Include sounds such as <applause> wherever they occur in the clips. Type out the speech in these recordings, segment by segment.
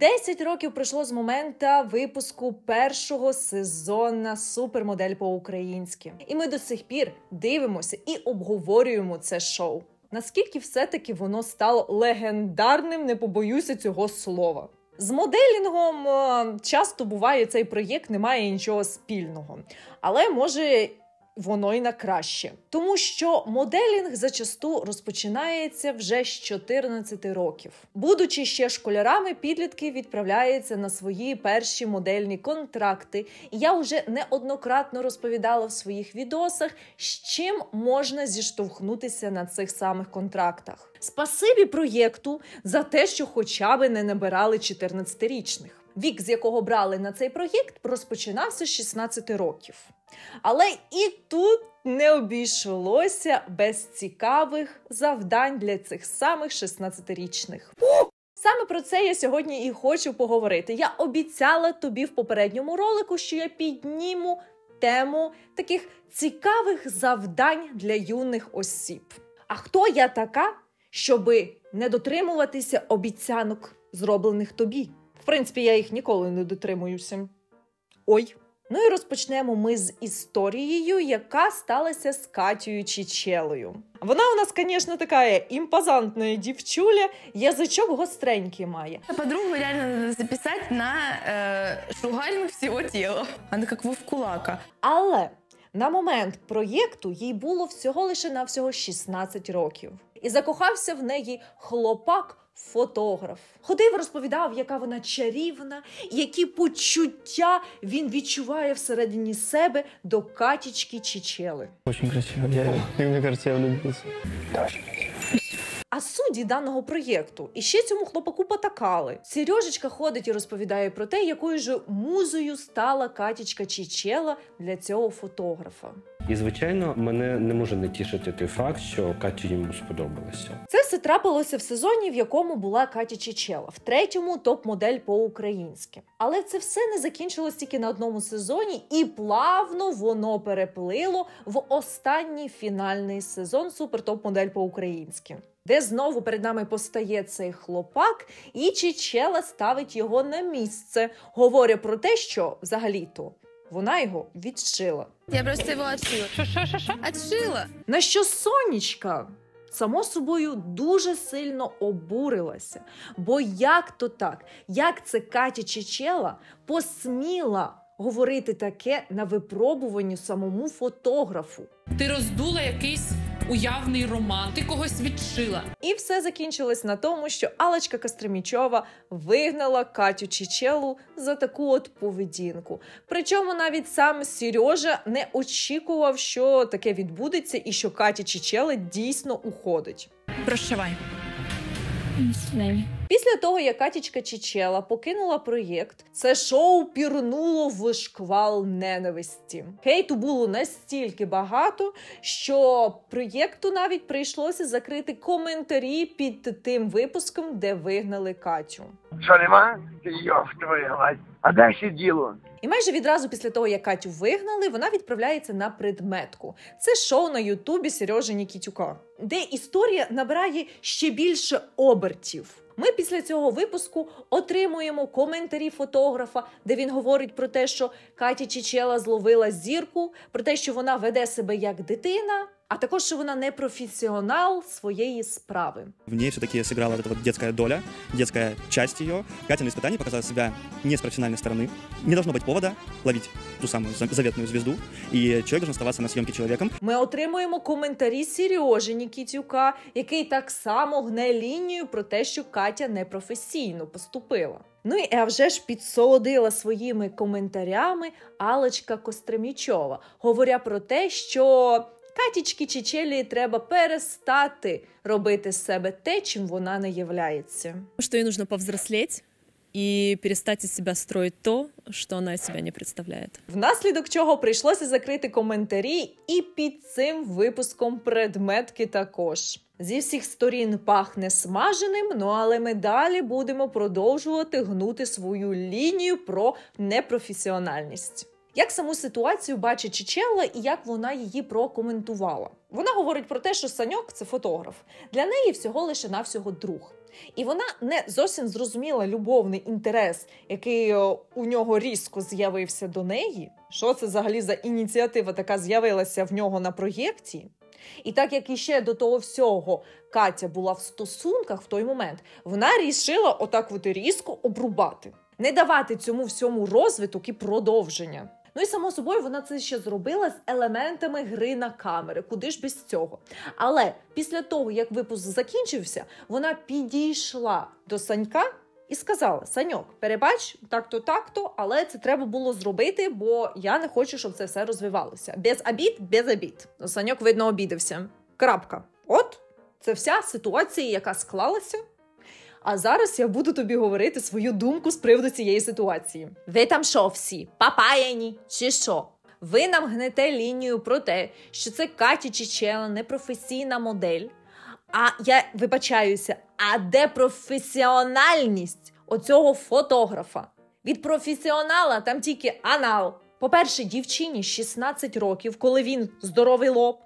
Десять років пройшло з моменту випуску першого сезону супермодель по-українськи, і ми до сих пір дивимося і обговорюємо це шоу. Наскільки все-таки воно стало легендарним, не побоюся цього слова. З моделінгом е, часто буває цей проєкт, не має нічого спільного, але може воно й на краще, тому що моделінг зачасту розпочинається вже з 14 років. Будучи ще школярами, підлітки відправляються на свої перші модельні контракти. І я вже неоднократно розповідала в своїх відосах, з чим можна зіштовхнутися на цих самих контрактах. Спасибі проєкту за те, що хоча б не набирали 14-річних. Вік, з якого брали на цей проєкт, розпочинався з 16 років. Але і тут не обійшлося без цікавих завдань для цих самих 16-річних. Саме про це я сьогодні і хочу поговорити. Я обіцяла тобі в попередньому ролику, що я підніму тему таких цікавих завдань для юних осіб. А хто я така, щоби не дотримуватися обіцянок, зроблених тобі? В принципі, я їх ніколи не дотримуюся. Ой. Ну і розпочнемо ми з історією, яка сталася з Катією Чічелою. Вона у нас, звісно, така імпозантна дівчуля, язичок гостренький має. Подругу реально надо записать на э, шугальник всего тела. Она как Вовкулака. Але на момент проєкту їй було всього лише на всього 16 років. І закохався в неї хлопак. Фотограф ходив, розповідав, яка вона чарівна, які почуття він відчуває всередині себе до Катічки Чечели. Дуже красиво. Я, <laughs> мені кажется, я влюбився. Дуже. красиво. А судді даного проєкту і ще цьому хлопаку потакали. Сережечка ходить і розповідає про те, якою ж музою стала Катічка Чечела для цього фотографа. І звичайно, мене не може не тішити той факт, що Катю йому сподобалося. Це все трапилося в сезоні, в якому була Катя Чечела, в третьому топ-модель по-українськи. Але це все не закінчилось тільки на одному сезоні, і плавно воно переплило в останній фінальний сезон супертоп-модель по-українськи. Де знову перед нами постає цей хлопак, і Чечела ставить його на місце, говорить про те, що взагалі-то вона його відшила. Я просто его отшила. Отшила. На що сонечка, само собою, дуже сильно обурилася. Бо як то так, як це Катя Чечела посміла говорити таке на випробуванні самому фотографу? Ти роздула якийсь уявний роман, ти когось відшила. І все закінчилось на тому, що Алечка Костремічова вигнала Катю Чечелу за таку от поведінку. Причому навіть сам Сережа не очікував, що таке відбудеться, і що Катя Чечела дійсно уходить. Прощавай. Після того, як Катічка Чечела покинула проєкт, це шоу пірнуло в шквал ненависті. Хейту було настільки багато, що проєкту навіть прийшлося закрити коментарі під тим випуском, де вигнали Катю. Что, нема? Твою мать. А дальше діло. І майже відразу після того, як Катю вигнали, вона відправляється на предметку. Це шоу на Ютубі Сережі Нікітюка, де історія набирає ще більше обертів. Ми після цього випуску отримуємо коментарі фотографа, де він говорить про те, що Катя Чечела зловила зірку, про те, що вона веде себе як дитина, а також що вона не професіонал своєї справи. В ней все-таки сыграла вот эта вот детская доля, детская часть ее. Катя на испытании показала себя не с профессиональной стороны. Не должно быть повода ловить ту самую за- заветную звезду, и человек должен оставаться на съемке человеком. Ми отримуємо коментарі Сережі Нікітюка, який так само гне лінію про те, що Катя непрофесійно поступила. Ну і а вже ж підсолодила своїми коментарями Алечка Костремічова, говоря про те, що Катічки Чечелії треба перестати робити з себе те, чим вона не являється. что ей нужно повзрослеть и перестать из себя строить то, что она из себя не представляет. Внаслідок чого прийшлося закрити коментарі, і під цим випуском предметки також. Зі всіх сторін пахне смаженим, ну але ми далі будемо продовжувати гнути свою лінію про непрофесіональність. Як саму ситуацію бачить Чечела і як вона її прокоментувала? Вона говорить про те, що Саньок це фотограф. Для неї всього лише навсього друг. І вона не зовсім зрозуміла любовний інтерес, який е, у нього різко з'явився до неї. Що це взагалі за ініціатива така з'явилася в нього на проєкті? І так як іще до того всього Катя була в стосунках в той момент, вона рішила отак от різко обрубати, не давати цьому всьому розвиток і продовження. Ну і само собою вона це ще зробила з елементами гри на камери, куди ж без цього. Але після того, як випуск закінчився, вона підійшла до Санька і сказала: Саньок, перебач, так-то, так-то, але це треба було зробити, бо я не хочу, щоб це все розвивалося. Без обід, без обід. Саньок, видно, обідався. Крапка. От це вся ситуація, яка склалася. А зараз я буду тобі говорити свою думку з приводу цієї ситуації. Ви там що всі? Папаяні чи що? Ви нам гнете лінію про те, що це Каті Чечела непрофесійна модель. А я вибачаюся, а де професіональність оцього фотографа? Від професіонала там тільки анал. По-перше, дівчині 16 років, коли він здоровий лоб.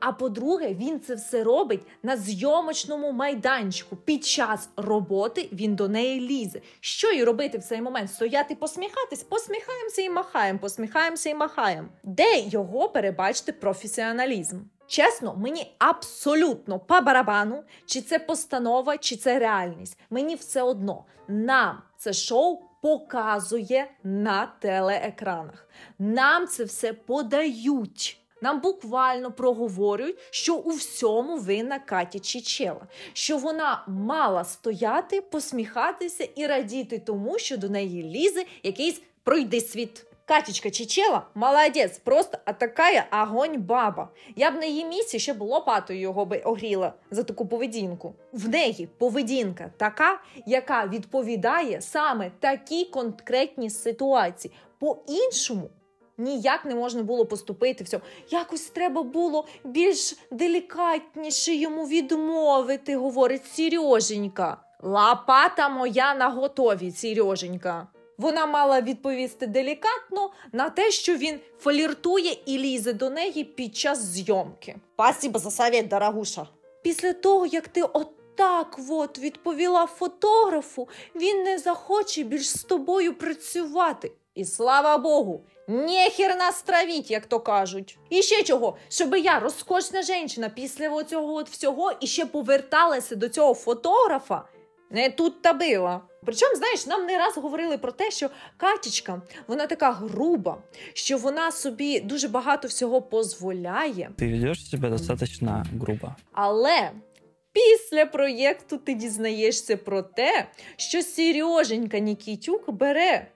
А по-друге, він це все робить на зйомочному майданчику. Під час роботи він до неї лізе. Що їй робити в цей момент? Стояти, посміхатись, посміхаємося і махаємо, посміхаємося і махаємо. Де його перебачити професіоналізм? Чесно, мені абсолютно по барабану, чи це постанова, чи це реальність. Мені все одно. Нам це шоу показує на телеекранах. Нам це все подають. Нам буквально проговорюють, що у всьому винна Катя Чечела, що вона мала стояти, посміхатися і радіти тому, що до неї лізе якийсь пройди світ. Катічка Чечела молодець, просто а така огонь баба. Я б на її місці ще б лопатою його би огріла за таку поведінку. В неї поведінка така, яка відповідає саме такій конкретній ситуації. По-іншому ніяк не можна було поступити. Все. Якось треба було більш делікатніше йому відмовити, говорить Сереженька. Лопата моя на готові, Сереженька. Вона мала відповісти делікатно на те, що він фліртує і лізе до неї під час зйомки. Спасибо за совет, дорогуша. Після того, як ти отак от відповіла фотографу, він не захоче більш з тобою працювати. І слава Богу, нехер нас травіть, як то кажуть. І ще чого, щоб я, розкошна жінка, після цього от всього і ще поверталася до цього фотографа. Не тут та била. Причому, знаєш, нам не раз говорили про те, що Катічка, вона така груба, що вона собі дуже багато всього дозволяє. Ты ведешь себя достаточно грубо. Але після проєкту ти дізнаєшся про те, що Сереженька Нікітюк бере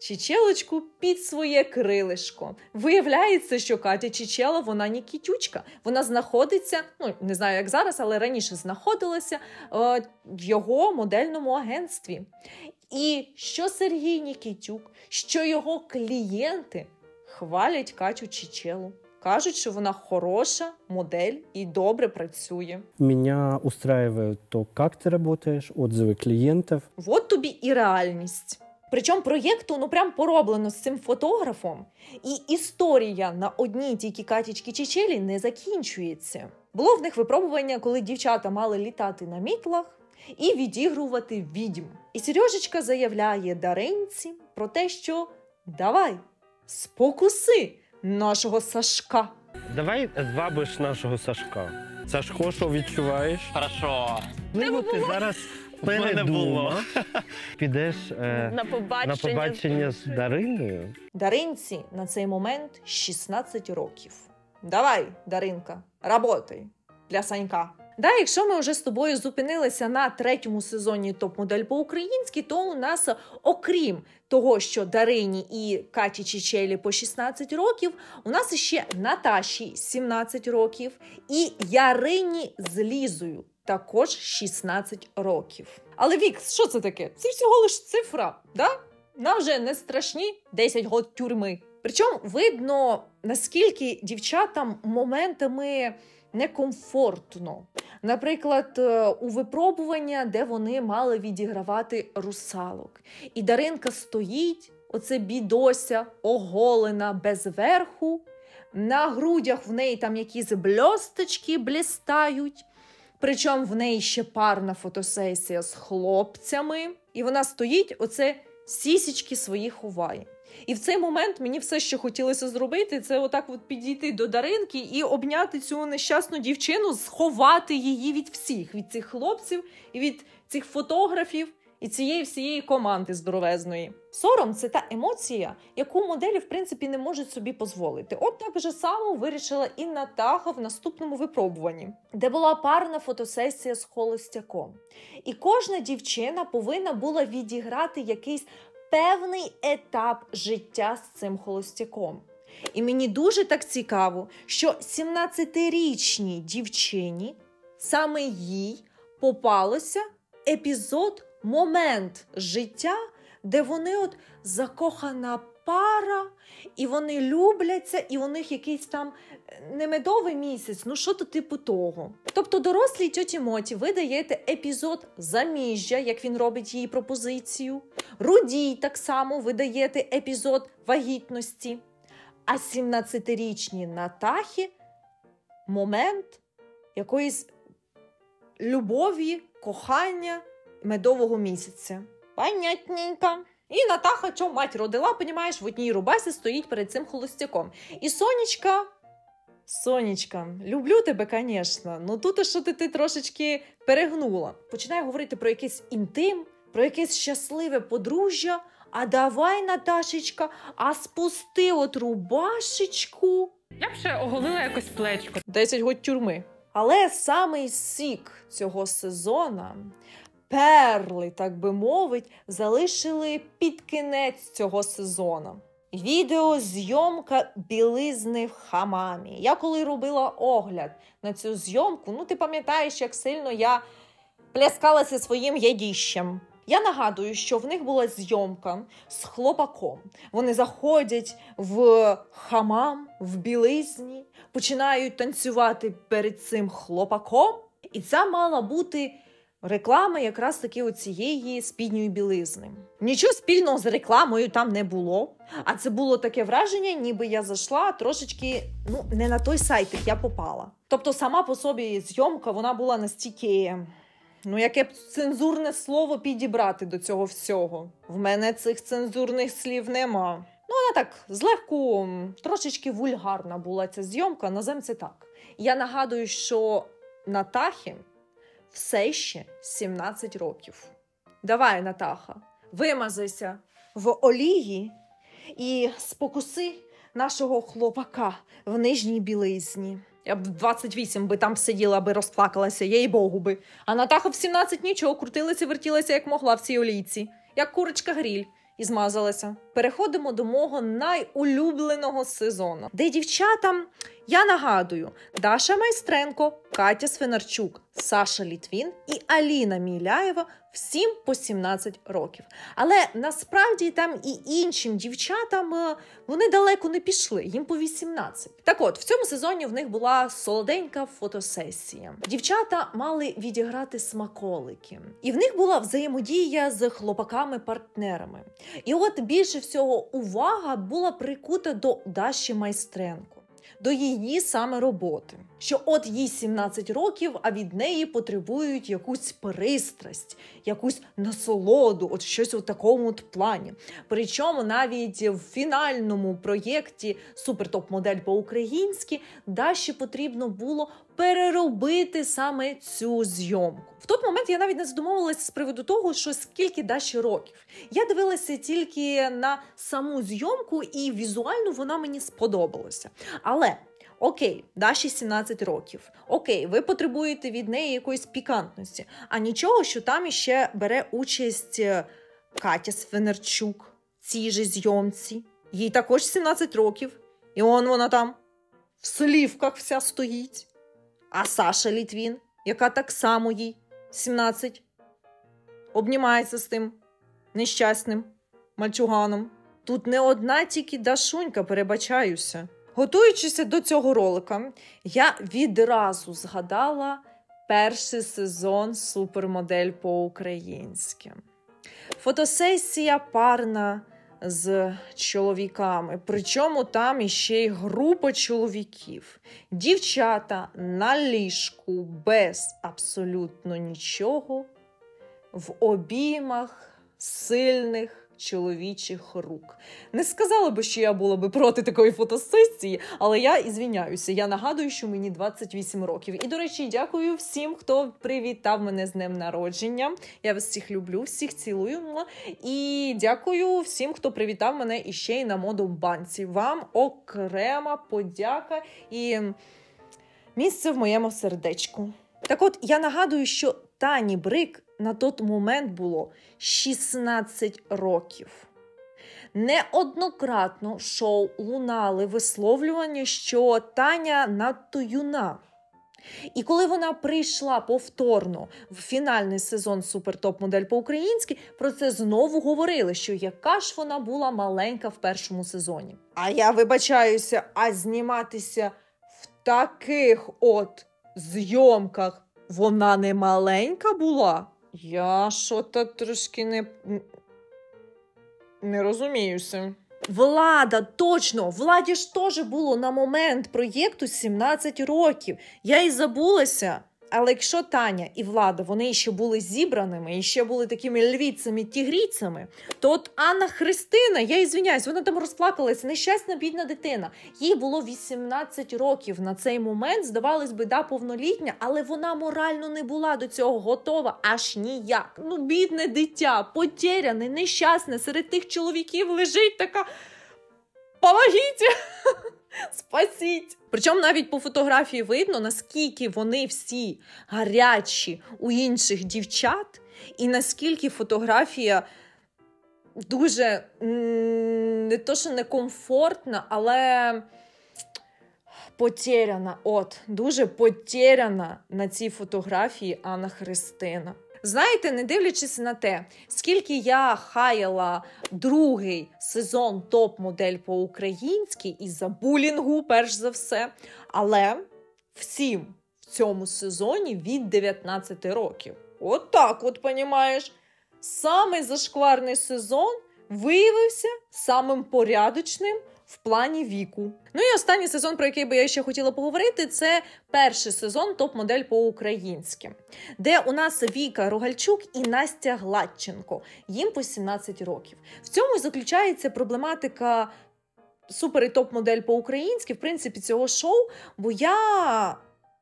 Чечелочку під своє крилишко. Виявляється, що Катя Чечела, вона Нікітючка. Вона знаходиться, ну не знаю, як зараз, але раніше знаходилася е, в його модельному агентстві. І що Сергій Нікітюк, що його клієнти хвалять Катю Чечелу. Кажуть, що вона хороша модель і добре працює. Меня устраивает то, как ты работаешь, отзывы клиентов. От тобі і реальність. Причому проєкту ну прям пороблено з цим фотографом, і історія на одній тільки катічки Чечелі не закінчується. Було в них випробування, коли дівчата мали літати на мітлах і відігрувати відьм. І Сережечка заявляє Даринці про те, що давай, спокуси нашого Сашка. Давай звабиш нашого Сашка. Сашко, що відчуваєш? Хорошо. Ну, ти зараз передумав. <laughs> Підеш е, На на побачення. побачення з Дариною. Даринці на цей момент 16 років. Давай, Даринка, работай для Санька. Да, якщо ми вже з тобою зупинилися на третьому сезоні топ-модель по-українськи, то у нас, окрім того, що Дарині і Каті Чечелі по 16 років, у нас ще Наташі 17 років і Ярині з Лізою також 16 років. Але вік, що це таке? Це всього лиш цифра, да? Нам вже не страшні 10 год тюрми. Причому видно, наскільки дівчатам моментами некомфортно. Наприклад, е, у випробування, де вони мали відігравати русалок. І Даринка стоїть, оце бідося, оголена без верху. На грудях в неї там якісь бльосточки блістають. Причому в неї ще парна фотосесія з хлопцями, і вона стоїть, оце сісічки свої ховає. І в цей момент мені все, що хотілося зробити, це отак от підійти до Даринки і обняти цю нещасну дівчину, сховати її від всіх, від цих хлопців і від цих фотографів. І цієї всієї команди здоровезної. Сором це та емоція, яку моделі, в принципі, не можуть собі дозволити. От так же само вирішила і Натаха в наступному випробуванні, де була парна фотосесія з холостяком. І кожна дівчина повинна була відіграти якийсь певний етап життя з цим холостяком. І мені дуже так цікаво, що 17-річній дівчині саме їй попалося епізод, момент життя, де вони от закохана пара, і вони любляться, і у них якийсь там е, не медовий місяць, ну що то типу того. Тобто дорослій тьоті Моті ви даєте епізод заміжжя, як він робить їй пропозицію. Рудій так само ви даєте епізод вагітності. А 17-річній Натахі момент якоїсь любові, кохання медового місяця. Понятненько. І Натаха, що мать родила, понімаєш, в одній рубасі стоїть перед цим холостяком. І Сонечка. Сонечка, люблю тебе, звісно. Ну тут що ти, ти трошечки перегнула. Починає говорити про якийсь інтим, про якесь щасливе подружжя. А давай, Наташечка, а спусти от рубашечку. Я б ще оголила якось плечко. 10 год тюрми. Але самий сік цього сезона, перли, так би мовить, залишили під кінець цього сезону. Відеозйомка білизни в хамамі. Я коли робила огляд на цю зйомку, ну ти пам'ятаєш, як сильно я пляскалася своїм ядіщем. Я нагадую, що в них була зйомка з хлопаком. Вони заходять в хамам, в білизні, починають танцювати перед цим хлопаком, і це мала бути реклама якраз таки оцієї спідньої білизни. Нічого спільного з рекламою там не було. А це було таке враження, ніби я зайшла трошечки ну, не на той сайт, як я попала. Тобто, сама по собі зйомка вона була настільки. Ну, яке б цензурне слово підібрати до цього всього? В мене цих цензурних слів нема. Ну, вона так злегку трошечки вульгарна була ця зйомка, назем це так. Я нагадую, що Натахі все ще 17 років. Давай, Натаха, вимазайся в олії і спокуси нашого хлопака в нижній білизні. Я б в 28 би там сиділа, би розплакалася, їй богу би. А Натаха в 17 нічого, крутилася, вертілася, як могла в цій олійці, як курочка гріль, і змазалася. Переходимо до мого найулюбленого сезону, де дівчатам, я нагадую, Даша Майстренко, Катя Свинарчук, Саша Літвін і Аліна Міляєва всім по 17 років. Але насправді там і іншим дівчатам е, вони далеко не пішли, їм по 18. Так от, в цьому сезоні в них була солоденька фотосесія. Дівчата мали відіграти смаколики, і в них була взаємодія з хлопаками-партнерами. І от більше всього увага була прикута до Даші Майстренко. До її саме роботи, що от їй 17 років, а від неї потребують якусь пристрасть, якусь насолоду, от щось у такому от плані. Причому навіть в фінальному проєкті Супертоп-модель по-українськи Даші потрібно було переробити саме цю зйомку. В той момент я навіть не задумувалася з приводу того, що скільки Даші років. Я дивилася тільки на саму зйомку, і візуально вона мені сподобалася. Але окей, Даші 17 років. Окей, ви потребуєте від неї якоїсь пікантності. А нічого, що там іще бере участь е, Катя Свинарчук в цій же зйомці. Їй також 17 років. І он вона там в слівках вся стоїть. А Саша Літвін, яка так само їй 17, обнімається з тим нещасним мальчуганом. Тут не одна тільки Дашунька, перебачаюся. Готуючися до цього ролика, я відразу згадала перший сезон супермодель по-українськи. Фотосесія парна з чоловіками. Причому там іще й група чоловіків. Дівчата на ліжку без абсолютно нічого, в обіймах сильних чоловічих рук. Не сказала би, що я була би проти такої фотосесії, але я ізвіняюся. Я нагадую, що мені 28 років. І, до речі, дякую всім, хто привітав мене з днем народження. Я вас всіх люблю, всіх цілую. І дякую всім, хто привітав мене іще й на моду банці. Вам окрема подяка і місце в моєму сердечку. Так от я нагадую, що Тані Брик на той момент було 16 років. Неоднократно шоу лунали висловлювання, що Таня надто юна. І коли вона прийшла повторно в фінальний сезон Супертоп модель по-українськи, про це знову говорили, що яка ж вона була маленька в першому сезоні. А я вибачаюся, а зніматися в таких от зйомках вона не маленька була. Я що то трошки не не розуміюся. Влада, точно, владі ж теж було на момент проєкту 17 років. Я й забулася. Але якщо Таня і Влада вони ще були зібраними і ще були такими львіцями-тігрійцями, то от Анна Христина, я ізвиняюсь, вона там розплакалася, нещасна бідна дитина. Їй було 18 років на цей момент, здавалось би, да, повнолітня, але вона морально не була до цього готова аж ніяк. Ну, бідне дитя, потеряне, нещасне, серед тих чоловіків лежить така. Помогіть! <laughs> Спасіть! Причому навіть по фотографії видно, наскільки вони всі гарячі у інших дівчат, і наскільки фотографія дуже не то, що некомфортна, але потеряна. От, дуже потеряна на цій фотографії Анна Христина. Знаєте, не дивлячись на те, скільки я хаяла другий сезон топ-модель по-українськи і за булінгу, перш за все, але всім в цьому сезоні від 19 років. От так, от понімаєш, самий зашкварний сезон виявився самим порядочним в плані віку. Ну і останній сезон, про який би я ще хотіла поговорити, це перший сезон топ-модель по-українськи, де у нас Віка Рогальчук і Настя Гладченко. Їм по 17 років. В цьому заключається проблематика супер і топ-модель по-українськи, в принципі, цього шоу, бо я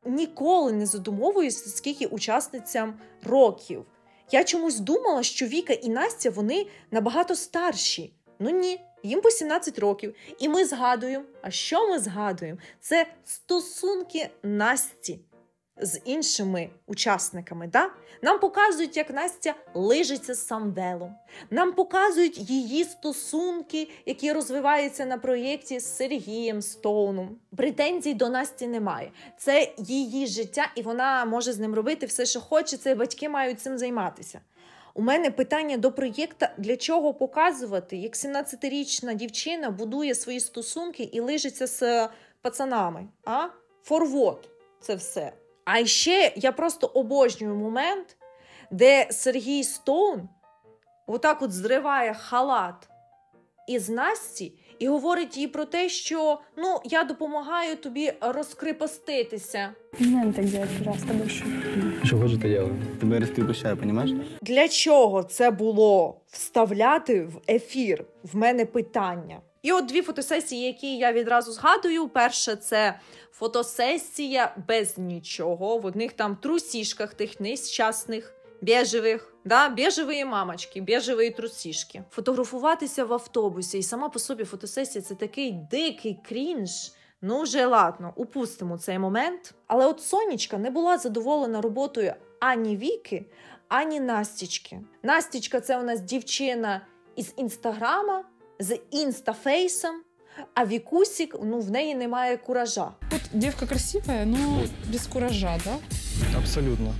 ніколи не задумовуюся, скільки учасницям років. Я чомусь думала, що Віка і Настя вони набагато старші. Ну ні їм по 17 років. І ми згадуємо. А що ми згадуємо? Це стосунки Насті з іншими учасниками. Да? Нам показують, як Настя лижиться з Самвелом. Нам показують її стосунки, які розвиваються на проєкті з Сергієм Стоуном. Претензій до Насті немає. Це її життя, і вона може з ним робити все, що хоче. Це батьки мають цим займатися. У мене питання до проєкту, для чого показувати, як 17-річна дівчина будує свої стосунки і лижиться з пацанами. А? Форвод це все. А ще я просто обожнюю момент, де Сергій Стоун отак от зриває халат із Насті і говорить їй про те, що ну я допомагаю тобі розкрепоститися. Не надо так делать, пожалуйста, больше. Что хочешь, то делаю. Тебя раскрепощаю, понимаешь? Для чого це було вставляти в ефір? В мене питання. І от дві фотосесії, які я відразу згадую. Перша це фотосесія без нічого. В одних там трусішках тих нещасних, біжевих, да? біжеві мамочки, біжеві трусішки. Фотографуватися в автобусі, і сама по собі фотосесія це такий дикий крінж. Ну, вже ладно, упустимо цей момент. Але от Сонечка не була задоволена роботою ані Віки, ані Настічки. Настічка це у нас дівчина із інстаграма, з інстафейсом. А Вікусік, ну в неї немає куража. От дівка красива, ну без куража, да? Абсолютно.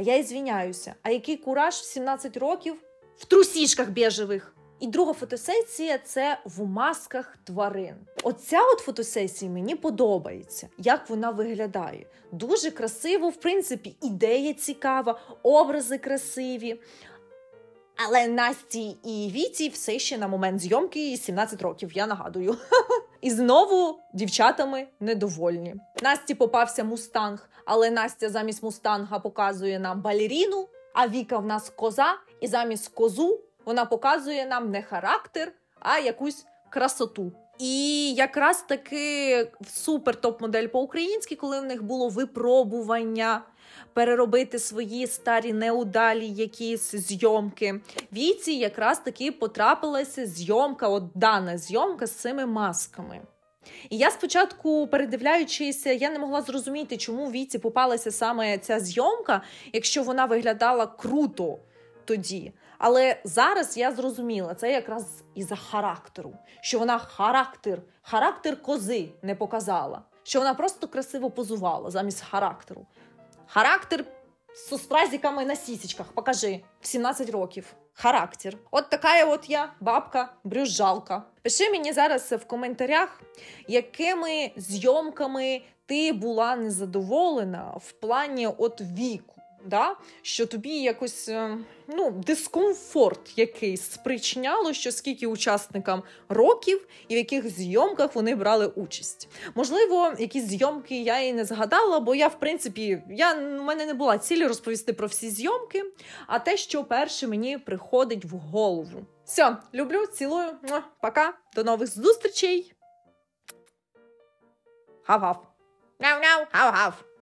А я ізвіняюся. А який кураж в 17 років в трусішках біжевих? І друга фотосесія це в масках тварин. Оця от фотосесія мені подобається, як вона виглядає. Дуже красиво, в принципі, ідея цікава, образи красиві. Але Насті і Віці все ще на момент зйомки 17 років, я нагадую. <laughs> І знову дівчатами недовольні. Насті попався мустанг, але Настя замість мустанга показує нам балеріну, а Віка в нас коза, і замість козу вона показує нам не характер, а якусь красоту. І якраз таки супер топ-модель по-українськи, коли в них було випробування переробити свої старі неудалі якісь зйомки. Віці якраз таки потрапилася зйомка, от дана зйомка з цими масками. І я спочатку, передивляючися, я не могла зрозуміти, чому Віці попалася саме ця зйомка, якщо вона виглядала круто тоді. Але зараз я зрозуміла, це якраз із-за характеру, що вона характер, характер кози не показала, що вона просто красиво позувала замість характеру. Характер з стразиками на сісічках, покажи, в 17 років. Характер. От така от я, бабка, брюзжалка. Пиши мені зараз в коментарях, якими зйомками ти була незадоволена в плані от віку. Да? Що тобі якось е, ну, дискомфорт якийсь спричиняло, що скільки учасникам років і в яких зйомках вони брали участь. Можливо, якісь зйомки я і не згадала, бо я, в принципі, я, у мене не була цілі розповісти про всі зйомки, а те, що перше мені приходить в голову. Все, люблю, цілую, пока, до нових зустрічей. Гав-гав. Мяу-мяу, гав-гав.